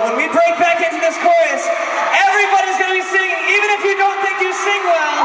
when we break back into this chorus, everybody's going to be singing, even if you don't think you sing well.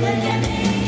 Look at me,